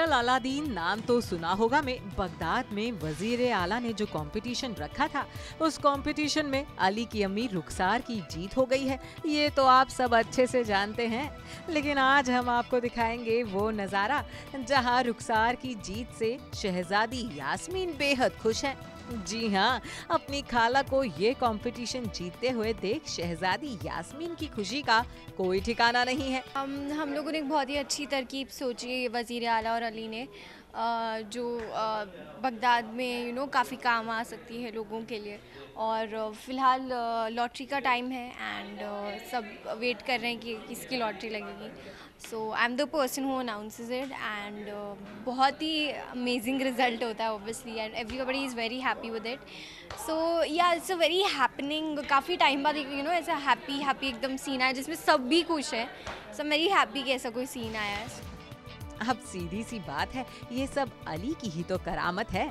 Serial Aladdin, नाम तो सुना होगा मैं, बगदाद में वज़ीर आला ने जो कंपटीशन रखा था, उस कंपटीशन में अली की अम्मी रुखसार की जीत हो गई है। ये तो आप सब अच्छे से जानते हैं। लेकिन आज हम आपको दिखाएँगे वो नज़ारा, जहाँ रुखसार की जीत से शहजादी यास्मीन बेहद खुश हैं। जी हाँ अपनी खाला को ये कंपटीशन जीतते हुए देख शहजादी यास्मीन की खुशी का कोई ठिकाना नहीं है। हम हम लोगों ने बहुत ही अच्छी तरकीब सोची वज़ीर आला और अली ने। जो बगदाद में यू नो काफ़ी काम आ सकती है लोगों के लिए। और फ़िलहाल लॉटरी का टाइम है एंड सब वेट कर रहे हैं कि किसकी लॉटरी लगेगी। So I am the person who announces it and बहुत ही अमेजिंग रिज़ल्ट होता है obviously and everybody is very happy with it so yeah it's a very happening काफ़ी टाइम बाद यू नो ऐसा हैप्पी हैप्पी एकदम scene आया जिसमें सब भी खुश है। सब मेरी हैप्पी कि ऐसा कोई सीन आया है। अब सीधी सी बात है, ये सब अली की ही तो करामत है।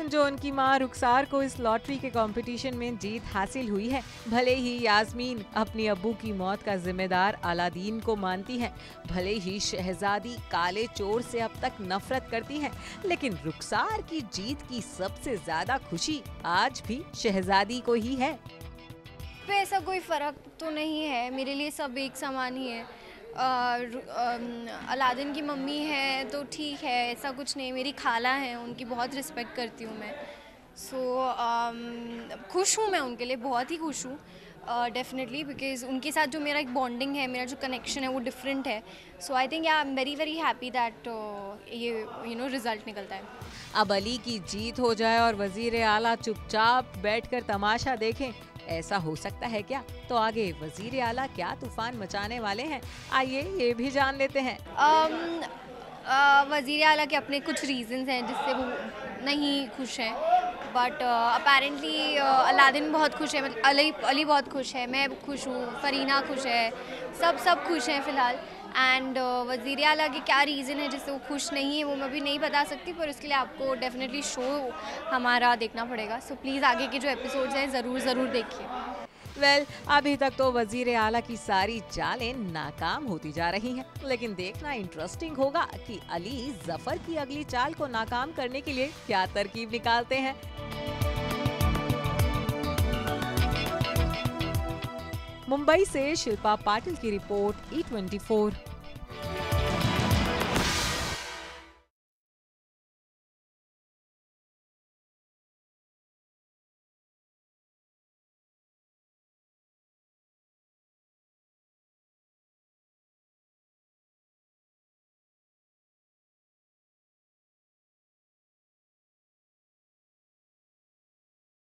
जो उनकी माँ रुखसार को इस लॉटरी के कंपटीशन में जीत हासिल हुई है, भले ही यास्मीन अपनी अबू की मौत का जिम्मेदार अलादीन को मानती है, भले ही शहजादी काले चोर से अब तक नफरत करती है, लेकिन रुखसार की जीत की सबसे ज़्यादा खुशी आज भी शहजादी को ही है। ऐसा कोई फ़र्क तो नहीं है, मेरे लिए सब एक समान ही है। अलादीन की मम्मी है तो ठीक है ऐसा कुछ नहीं मेरी खाला है उनकी बहुत रिस्पेक्ट करती हूँ मैं। सो so, खुश हूँ मैं उनके लिए बहुत ही खुश हूँ। डेफिनेटली बिकॉज़ उनके साथ जो मेरा एक बॉन्डिंग है मेरा जो कनेक्शन है वो डिफरेंट है। So I think I am very very happy that ये यू नो रिज़ल्ट निकलता है। अब अली की जीत हो जाए और वज़ीर आला चुपचाप बैठकर तमाशा देखें। ऐसा हो सकता है क्या? तो आगे वज़ीर आला क्या तूफ़ान मचाने वाले हैं? आइए ये भी जान लेते हैं। um, uh, वज़ीर आला के अपने कुछ रीजंस हैं जिससे वो नहीं खुश हैं। बट अपेरेंटली अलादीन बहुत खुश है मतलब अली अली बहुत खुश है मैं खुश हूँ फरीना खुश है सब सब खुश हैं फ़िलहाल। एंड वज़ीर अला के क्या रीज़न है जिससे वो खुश नहीं है वो मैं भी नहीं बता सकती पर उसके लिए आपको डेफिनेटली शो हमारा देखना पड़ेगा। सो so, प्लीज़ आगे के जो एपिसोड्स हैं ज़रूर ज़रूर देखिए। वेल well, अभी तक तो वज़ीर आला की सारी चालें नाकाम होती जा रही हैं लेकिन देखना इंटरेस्टिंग होगा कि अली ज़फ़र की अगली चाल को नाकाम करने के लिए क्या तरकीब निकालते हैं। मुंबई से शिल्पा पाटिल की रिपोर्ट e ई ट्वेंटी